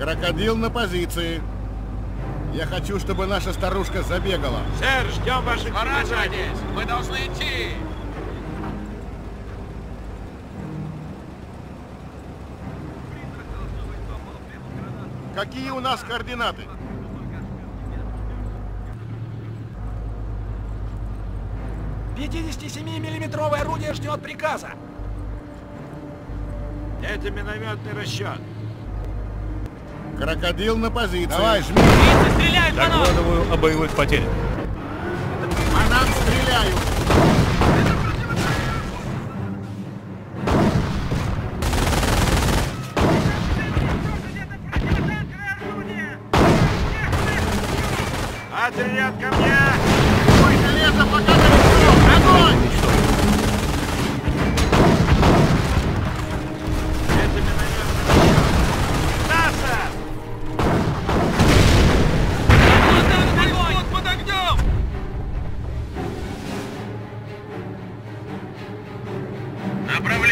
Крокодил на позиции. Я хочу, чтобы наша старушка забегала. Сэр, ждем ваших приказаний. Поворачивайтесь! Мы должны идти! Какие у нас координаты? миллиметровое орудие ждет приказа. Это минометный расчет. Крокодил на позиции. Давай, жми. Фрицы стреляют по нам! Докладываю о боевых потерях. По нам стреляют. Отряд ко мне! Ой, железо, пока далеко. Огонь!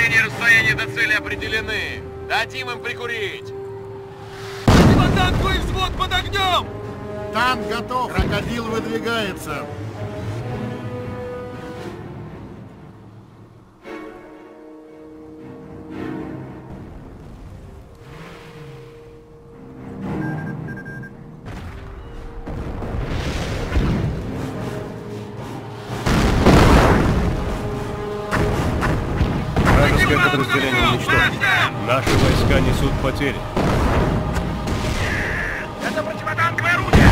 Направление и расстояние до цели определены. Дадим им прикурить. Противотанковый взвод под огнем! Танк готов. Крокодил выдвигается. Подразделение уничтожено. Наши войска несут потери. Это противотанковое орудие!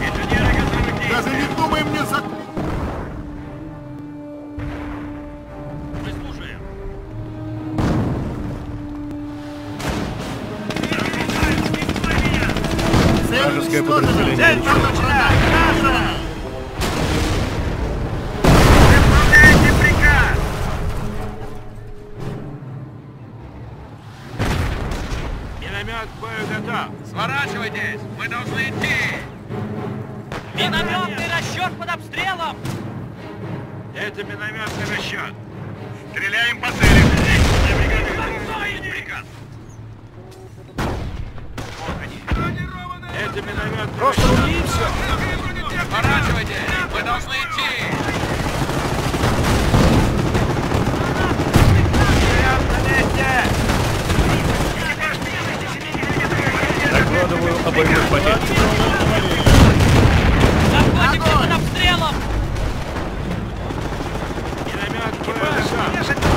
Инженеры готовы к Даже не думай мне за... Мы слушаем. Вражеское подразделение Цель Сворачивайтесь! Мы должны идти! Минометный расчет под обстрелом! Это минометный расчет. Стреляем по цели! Приказ! Это минометный Просто расчет. рули и все. Сворачивайтесь! Мы должны идти! Вперед на месте! Докладываю о боевых потерях. Находимся под обстрелом! Миномет готов.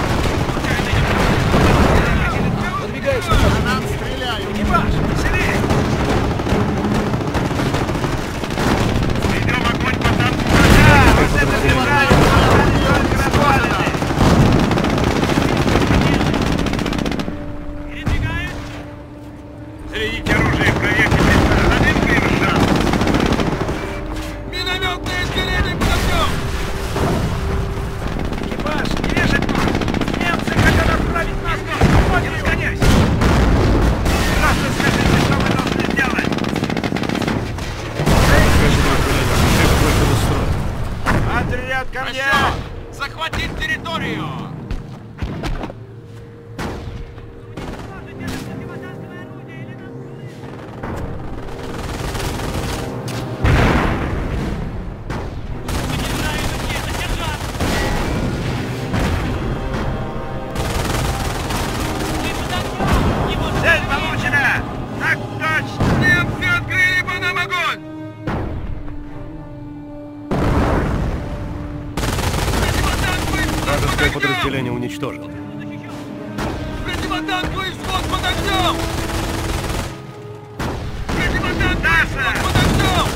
Подвигайся. По нам стреляют. Экипаж, веселее. Ведем огонь по танку врага! Вот это ко мне! Захватить территорию! Подразделение уничтожено. Противотанковый взвод под огнем! Противотанковый взвод под огнем!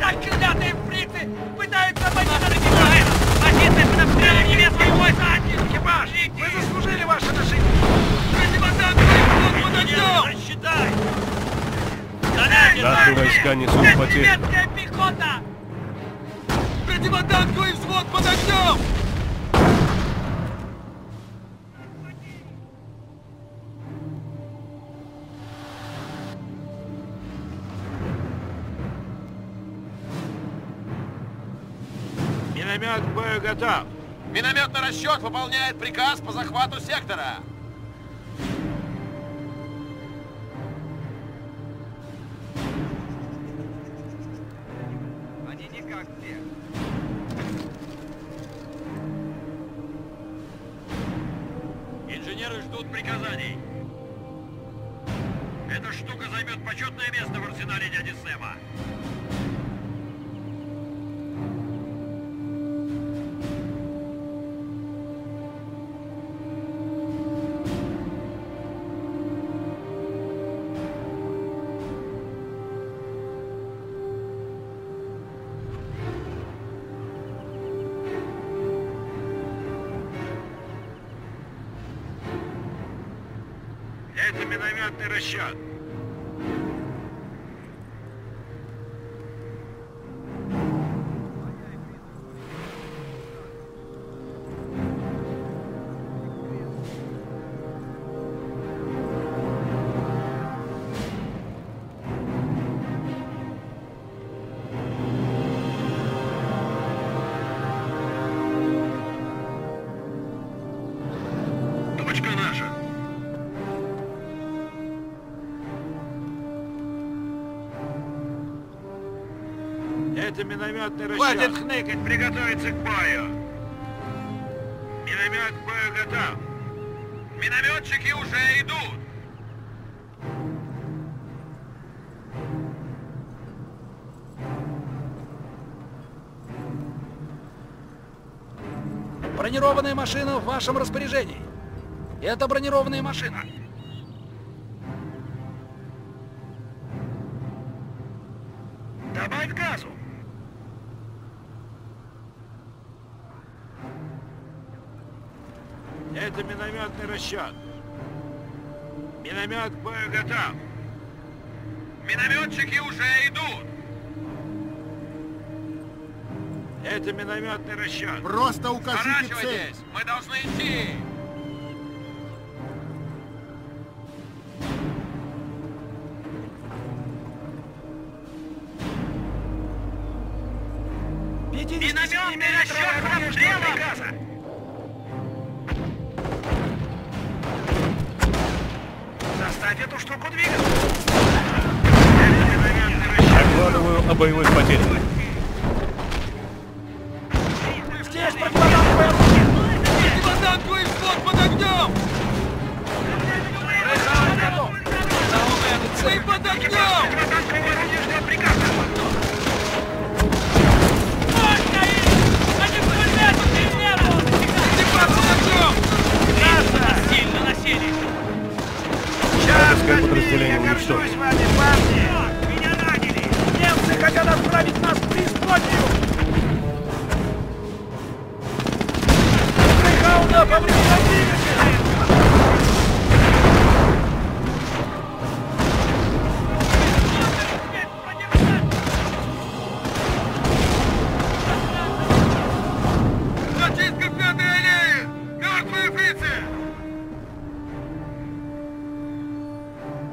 Проклятые фрицы пытаются обойти наш экипаж! Позиция под обстрелом немецкой войска! Экипаж! Вы заслужили ваше ношение. Противотанковый взвод под огнем! Рассчитай! Наши войска несут потери. Немецкая пехота! Противотанковый взвод под огнем! Миномет к бою готов. Минометный расчет выполняет приказ по захвату сектора. Ждут приказаний. Эта штука займет почетное место в арсенале дяди Сэма. Минометный расчет. Это минометный расчет. Хватит хныкать, Приготовиться к бою. Миномет к бою готов. Минометчики уже идут. Бронированная машина в вашем распоряжении. Это бронированная машина. Это минометный расчет. Миномет к бою готов. Минометчики уже идут. Это минометный расчет. Просто укажите цель. Мы должны идти. Минометный расчет обстрела! Заставь эту штуку двигаться! Докладываю о боевых потерях.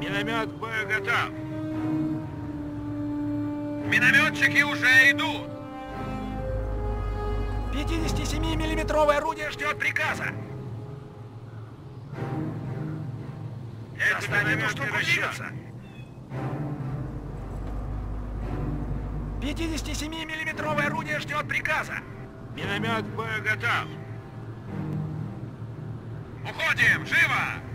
Миномет к бою готов. Минометчики уже идут. 57-миллиметровое орудие ждет приказа! Это Заставь эту штуку двигаться! 57-миллиметровое орудие ждет приказа! Миномет к бою готов. Уходим, живо!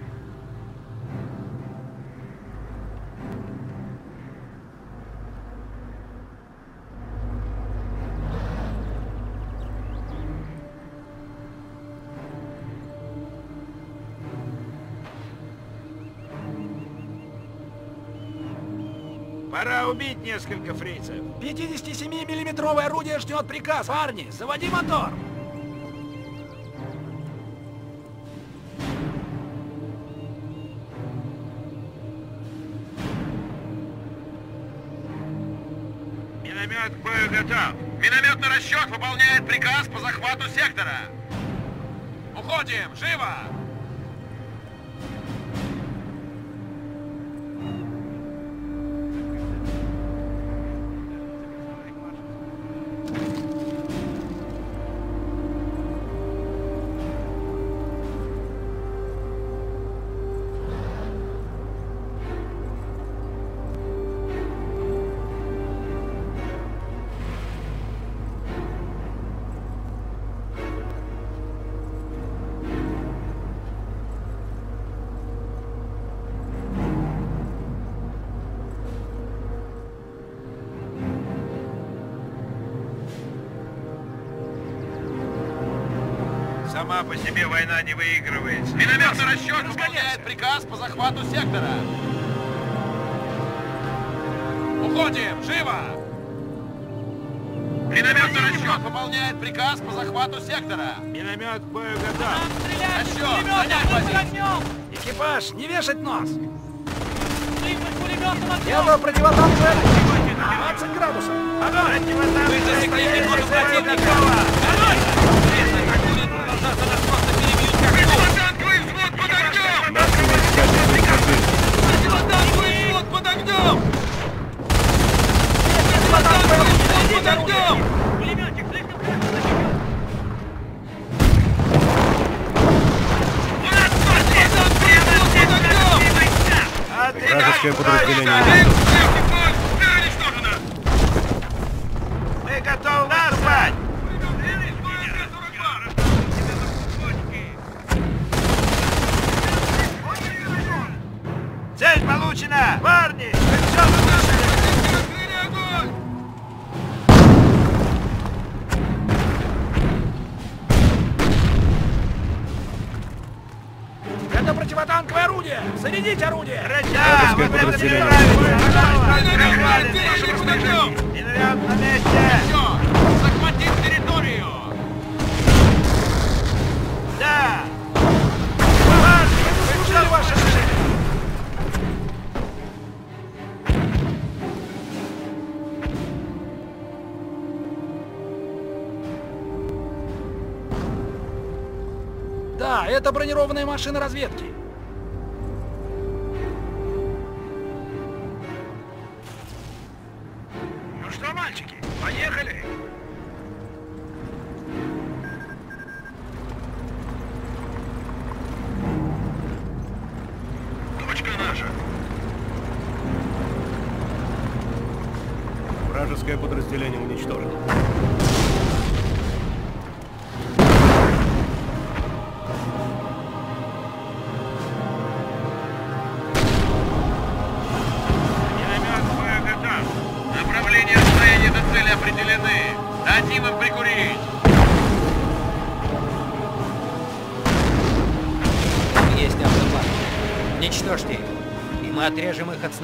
Убить несколько фрицев. 57-миллиметровое орудие ждет приказ! Парни, заводи мотор! Миномет к бою готов. Минометный расчет выполняет приказ по захвату сектора. Уходим, живо! Сама по себе война не выигрывается. Минометный расчет выполняет приказ по захвату сектора. Уходим! Живо! Минометный расчет выполняет приказ по захвату сектора. Миномет к бою готов. Расчет! Занять позицию! Экипаж, не вешать нос! Еду противотанковая 20 градусов! Огонь! Вы засекли пехоту противника! Зарядить орудие! Да, Вражеское вот это мне нравится! Миномет на месте! Все, захватить территорию! Да! Парни, вы заслужили ваше решение! Да, это бронированные машины разведки. Есть автоплан. Уничтожьте их, и мы отрежем их от снабжения.